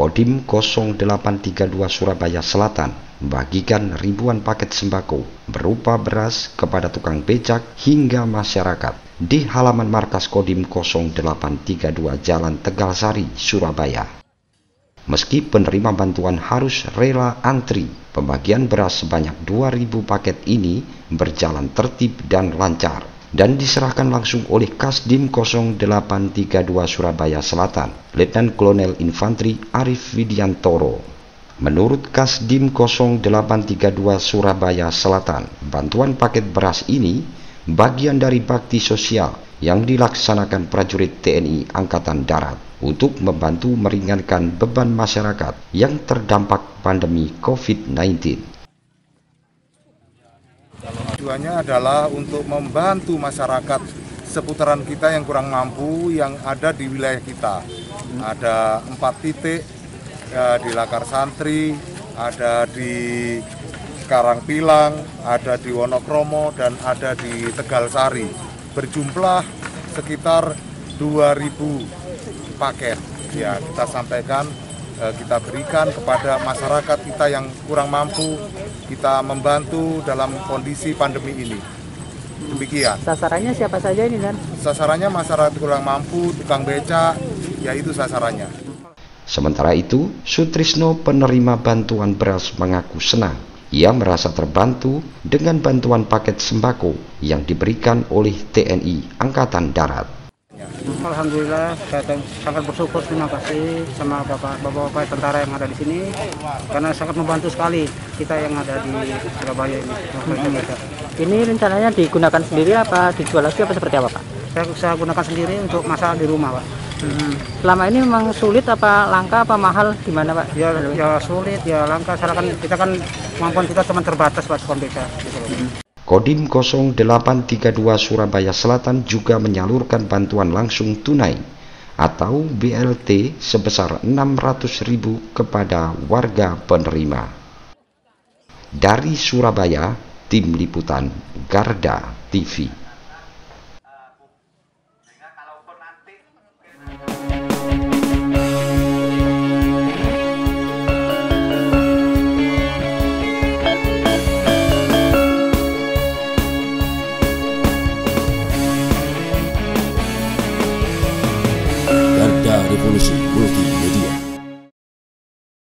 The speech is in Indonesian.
Kodim 0832 Surabaya Selatan membagikan ribuan paket sembako berupa beras kepada tukang becak hingga masyarakat di halaman markas Kodim 0832 Jalan Tegal Sari, Surabaya. Meski penerima bantuan harus rela antri, pembagian beras sebanyak 2000 paket ini berjalan tertib dan lancar dan diserahkan langsung oleh Kasdim 0832 Surabaya Selatan, Letnan Kolonel Infantri Arif Widiantoro. Menurut Kasdim 0832 Surabaya Selatan, bantuan paket beras ini bagian dari bakti sosial yang dilaksanakan prajurit TNI Angkatan Darat untuk membantu meringankan beban masyarakat yang terdampak pandemi COVID-19. Tujuannya adalah untuk membantu masyarakat seputaran kita yang kurang mampu yang ada di wilayah kita. Ada empat titik ya, di Lakar Santri, ada di Karangpilang, ada di Wonokromo, dan ada di Tegal Sari. Berjumlah sekitar 2000 paket ya kita sampaikan eh, kita berikan kepada masyarakat kita yang kurang mampu kita membantu dalam kondisi pandemi ini. Demikian. Sasarannya siapa saja ini dan sasarannya masyarakat kurang mampu tukang beca ya itu sasarannya. Sementara itu Sutrisno penerima bantuan beras mengaku senang. Ia merasa terbantu dengan bantuan paket sembako yang diberikan oleh TNI Angkatan Darat. Alhamdulillah saya sangat bersyukur terima kasih sama bapak bapak tentara yang ada di sini karena sangat membantu sekali kita yang ada di Surabaya ini. Ini rencananya digunakan sendiri apa dijual lagi apa seperti apa Pak? Saya, saya gunakan sendiri untuk masalah di rumah Pak. Hmm. Selama ini memang sulit apa langka apa mahal gimana Pak? Ya, ya sulit ya langka. Kan kita kan kemampuan kita cuma terbatas Pak. Gitu. Hmm. Kodim 0832 Surabaya Selatan juga menyalurkan bantuan langsung tunai atau BLT sebesar 600.000 kepada warga penerima. Dari Surabaya, Tim Liputan Garda TV Devolution Rookie.